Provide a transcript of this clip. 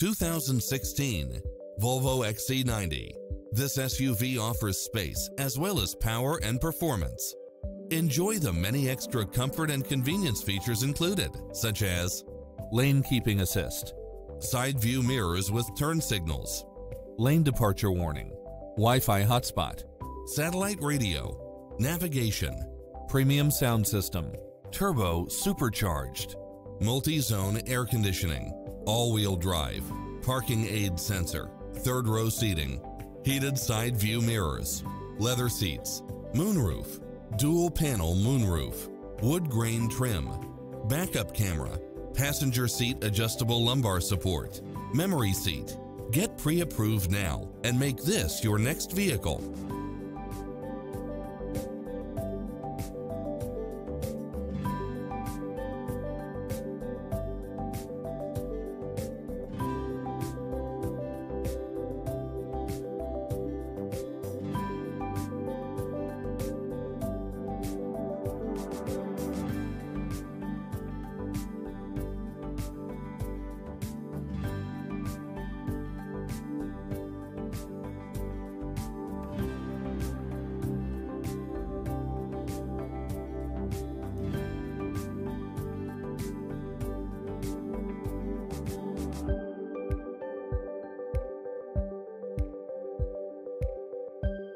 2016 Volvo XC90. This SUV offers space as well as power and performance. Enjoy the many extra comfort and convenience features included, such as lane keeping assist, side view mirrors with turn signals, lane departure warning, Wi-Fi hotspot, satellite radio, navigation, premium sound system, turbo supercharged, multi-zone air conditioning, all-wheel drive, parking aid sensor, third row seating, heated side view mirrors, leather seats, moonroof, dual panel moonroof, wood grain trim, backup camera, passenger seat adjustable lumbar support, memory seat. Get pre-approved now and make this your next vehicle.